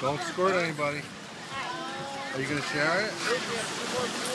Don't squirt anybody. Are you going to share it?